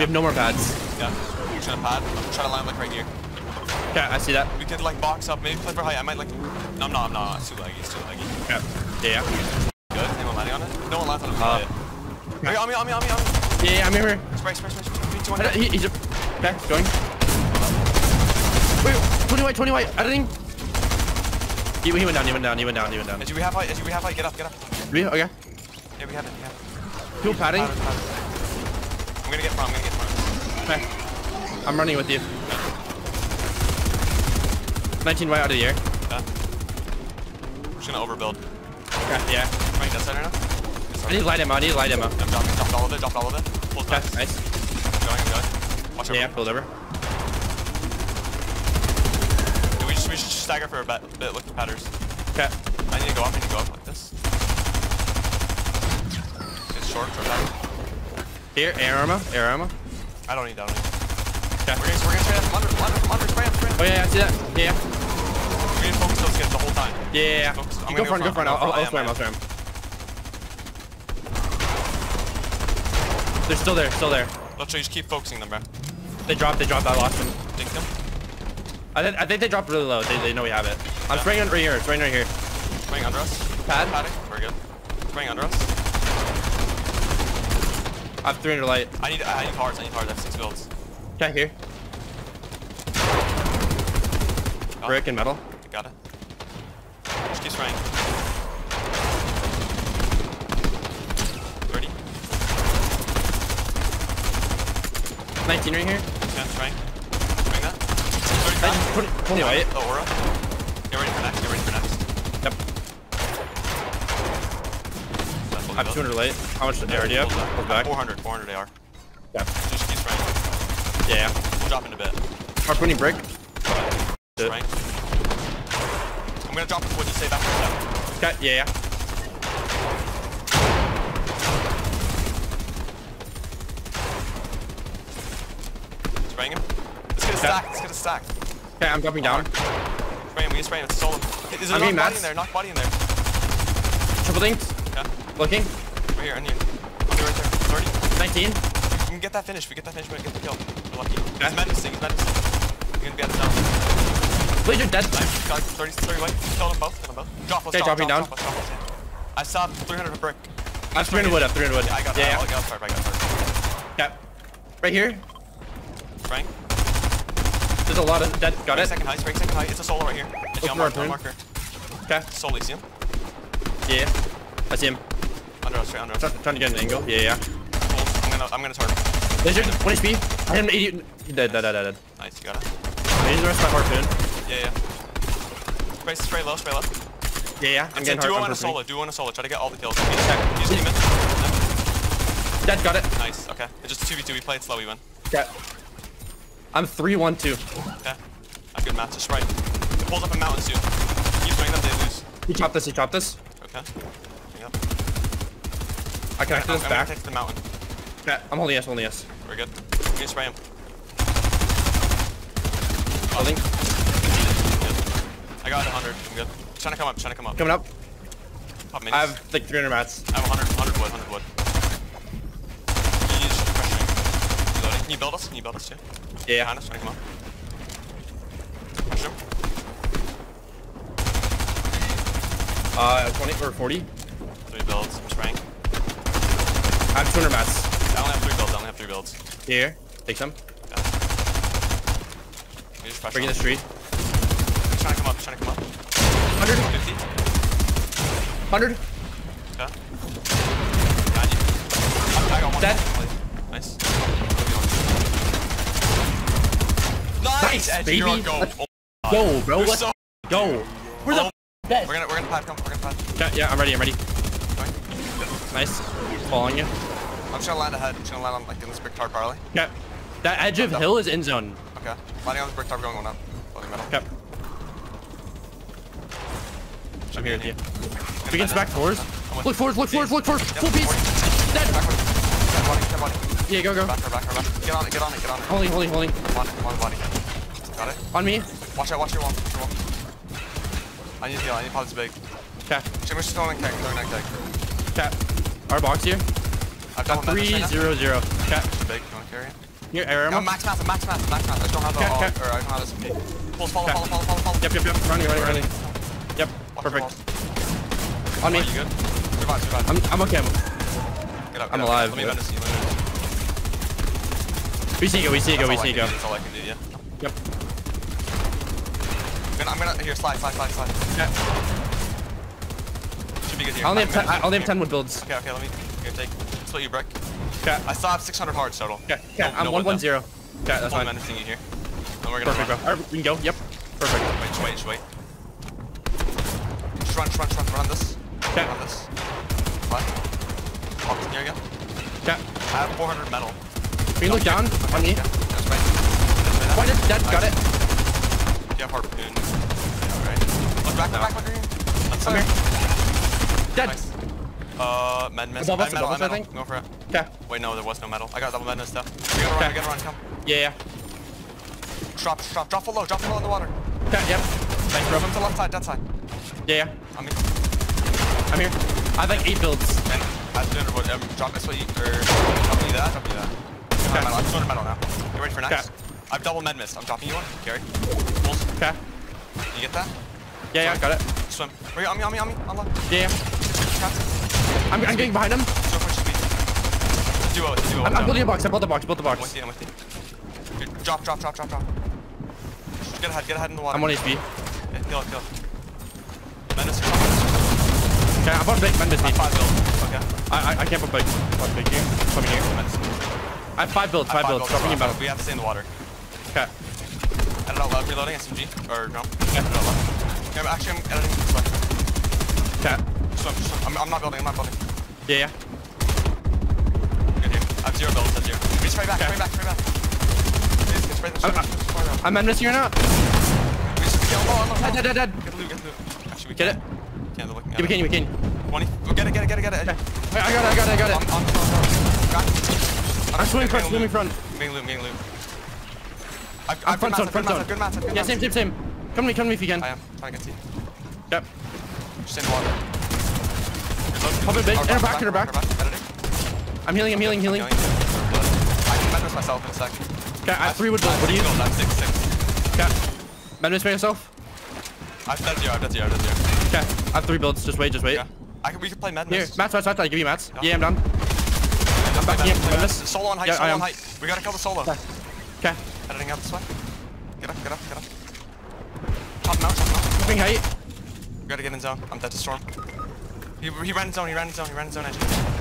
We have no more pads. Yeah. I'm trying to pad. I'm trying to land like right here. Okay, I see that. We could like box up, maybe play for height. I might like. No, I'm not. I'm not. It's too laggy. It's too laggy. Yeah. Yeah. Good. Anyone landing on it? No one lands on it. Uh, Hey, on me, on me, on me, on me. Yeah, yeah, I'm here. Spray, spray, spray. spray. Three, two, one, I he- He's a, okay, going. Wait, 20 white, 20 white. Editing. He, he went down, he went down, he went down, he went down. As you we have height, as you we have height, get up, get up. We, okay. Yeah, we have it. Yeah. Two padding. Powder, powder. I'm gonna get front. I'm gonna get front. Okay. I'm running with you. 19 white out of the air. Yeah. I'm just gonna overbuild. Okay, yeah. Right, that center now. I need light ammo, I need light ammo. I'm dropping, dropped all of it, dropped all of it. Full Okay, time. nice. I'm going, I'm going. Watch out. Yeah, pulled over. Yeah, we, just, we should stagger for a bit, bit look for patterns. Okay. I need to go up, I need to go up like this. It's short, short pattern. Here, air armor, air armor. I don't need that. Okay. We're gonna, we're gonna them from under, from under, from under, spray them. Oh yeah, yeah, I see that. Yeah. We're gonna focus those kids the whole time. Yeah, yeah, yeah. Focus. I'm go gonna front, go front. I'll, I'll, I'll am, spray him, I I'll am. spray him. They're still there, still there. Let's just keep focusing them, bro. They dropped, they dropped. I lost them. Dink them. I, think I think they dropped really low. They, they know we have it. I'm Yeah. spraying right here. Spraying right here. Spraying under us. Pad. Padding. Very good. Spraying under us. I have 300 light. I need, I need hearts. I need hearts. I have six builds. Okay, here. Oh, Brick and metal. Got it. Just keep spraying. 30. 19 right here. 10 spraying. Spraying that. 30 back. 20, 20 white. The aura. Get ready for next. Get ready for next. Yep. That's what I have we 200 built. light. How much AR do you have? Hold back. 400. 400 AR. Yeah. Just keep spraying. Yeah. We'll drop in a bit. Brick. Good. Spraying. I'm gonna drop what you say back for a step. Okay, yeah, yeah. Spraying him. Let's get a stack. Let's get a stack. Okay, I'm dropping down. Spray him. We can spray him. It's a solo. Is there I'm knock body in there? Knock body in there. Triple dinked. Looking. Right here. And you. On Okay, right there. 30. 19. We can get that finish. We get that finish. We get the kill. We're lucky. He's menacing. He's menacing. You're gonna be at the down. Blazer dead. Nice. Got 30, 30 white. Killed them both. Killed them both. Drop us. Okay, drop, dropping drop, down. Drop us, drop us, yeah. I saw 300 per brick. I have 300 wood up, 300 wood. Yeah, I got yeah, that. yeah. I got start. I got start. Okay. Right here. Spraying. There's a lot of dead. Got Spraying it. second height. Spraying second height. It's a solo right here. It's Look marker. On. Okay. Solely. See him? Yeah. I see him. Under us. Under us. Trying to get an angle. Yeah, yeah. I'm gonna. I'm gonna turn. Laser, 1 HP. I 80. Dead, dead, dead, dead, dead. Nice. You got it. I need the rest of my harpoon. Yeah, yeah. Spray, spray low, spray low. Yeah, yeah. I'm It's a getting duo and a solo, duo and a solo. Try to get all the kills. Use demon. Dead, got it. Nice, okay. It's just 2v2, we play it slow, we win. Okay. I'm 3 1 2. Okay. A good match, just right. It pulls up a mountain soon. Keep swinging them, they lose. He chopped this, he chopped this. Okay. Yep. I connected I'm, this back. take the mountain. Okay, I'm holding yes, holding yes. We're good. I'm gonna spray him. Holding. I got 100, I'm good. He's trying to come up, trying to come up. Coming up. Pop minis. I have like 300 mats. I have 100, 100 wood, 100 wood. He's pressuring. Reloading. Can you build us? Can you build us too? Yeah, Behind us, trying to come up. Push him. Uh, 20 or 40. Three builds, I'm spraying. I have 200 mats. I only have three builds, I only have three builds. Here, take some. Yeah. Breaking the street. He's trying to come up, he's trying to come up. 100. 50. 100. Okay. Got you. I got one. Dead. Nice. Nice, baby. Go. Let's Oh. Go, bro. Let's so go. We're the Oh, best. We're gonna we're gonna come. We're gonna pad. Okay, yeah, I'm ready, I'm ready. Nice. Following you. I'm just gonna land ahead. I'm just gonna land on like in this brick tard barley. Okay. That edge of hill is in zone. Okay. Landing on this brick tard going one up. Floating metal. Okay. I'm here with you. Gonna Begins back. I'm Look forwards, look forwards, look forwards. Yep, Full piece. Dead. Dead body. Dead body. Yeah, go, go. Back her. Back her. Back. Get on it. Get on it. Get on it. Holding, holding, holding. Come on. Come on, body. Got it. On me. Watch out. Watch your wall. Watch your wall. I need to heal. I need pods big. Okay. Shimmer's just throwing a keg. Throwing a keg. Okay. Our box here. I've Got three zero zero. Okay. Big. You wanna carry it? Here, air No, max math, max math, max math. I don't have the, oh, or I don't have this. Pulse, follow, follow, follow, follow, follow. Yep, yep, yep. Running, running, running. Yep, Watch perfect. On me. You good? Survive, survive. I'm, I'm okay. I'm, Get up, I'm up. alive, Let me bend this, let me bend this. we see you go, we see you go, we see you go. That's all I can do, yeah. Yep. I'm gonna, I'm gonna, here, slide, slide, slide, slide. Okay. Good here. I only have 10, gonna- I only have 10 wood builds. Okay, okay, let me, here, take, split you, brick. Okay, I still have 600 hearts total. okay, okay. No- I'm no wood, 1 1 though. 0. Okay, that's fine. menacing you here. And we're gonna Perfect, bro. Alright, we can go. Yep. Perfect. Wait, just wait, just wait. Just run, just run, just run, run this. Okay. Run on this. What? Oh, here again. Okay. I have 400 metal. Can look down on me. Yeah, that's right. That's right. One is dead, got it. Do you have harpoon? Yeah, alright. Look back, look back, look here. That's I'm here. Dead. Nice. Uh, med mist. Above I us, metal, above us, I metal. think. Go for it. Okay. Wait, no, there was no metal. I got double med mist stuff. We gotta run, Okay. we gotta run, come. Yeah, yeah. Drop, drop, drop full low, drop full low in the water. Okay, yep. Thanks, bro. Swim to the left side, that side. Yeah, yeah. I mean, I'm here. I have like 8 builds. and I have 200 wood. Um, drop this way, or drop me that, drop me that. Okay. Metal. I'm 200 metal now. You ready for next? Okay. I have double med mist. I'm dropping you one. Carry. Pulls. Okay. You get that? Yeah, yeah, got it. Swim. Wait, on me, on me, on me. On left. Yeah, yeah. I'm, I'm getting behind him. So far, speed. Duo, duo. I'm, I'm building a box. I built a box. Built a I'm with you, I'm with you. Dude, drop, drop, drop, drop, drop. Get ahead, get ahead in the water. I'm 1 HP. Yeah, kill it, kill it. Menace, drop. Okay, I'm to big. Man, miss me. Five build. Okay. I, I, I can't put big. Put big here. Coming here. Menace. I have 5 builds. 5 five builds. builds. Dropping you Five. We have to stay in the water. Okay. Edit out loud, reloading SMG. Or no. Yeah. Edit out loud. Okay, I'm actually, I'm editing this way. Okay. Swim, swim. I'm, I'm not building, I'm not building. Yeah, yeah. Good here. I have zero builds, I have zero. We spray back, Okay. spray back, spray back. Please, get spray, I'm- spray, spray, spray. I'm endless here now. We just kill, oh, no, Dead, no. dead, dead, dead. Get the loot, get the loot. Actually, we Get it. can't. They're looking at Yeah, we can, we can. 20. Oh, get it, get it, get it, get it. Okay. Wait, I got it, I got it, I got it. I'm, it. I'm, I'm, I'm swimming front, swimming front. Getting loot, getting loot. I've, I'm I've front zone, front zone. good mats, I've Yeah, same, same, same. Come to me, come to me if you can. I am, get to you. Yep. Just in water. Reload. Pop it big. Our In her back, in her back. I'm healing, I'm healing, healing. I can mend myself in a sec. Okay, I have 3 wood builds. What do you? I'm six, six. Okay. Madness by yourself. I've dead zero, I've dead zero, I've dead zero. Okay. I have 3 builds. Just wait, just wait. Yeah. I can, we can play med Here, mats, mats, mats. I give you mats. Yeah. Yeah, I'm done. I'm back here, mist. Solo on height, Yeah, solo on height. We gotta kill the solo. Okay. Okay. Editing out this way. Get up, get up, get up. Chop him out, chop him out. Moving height. We gotta get in zone. I'm dead to storm. He, he ran in zone, he ran in zone, he ran in zone edge.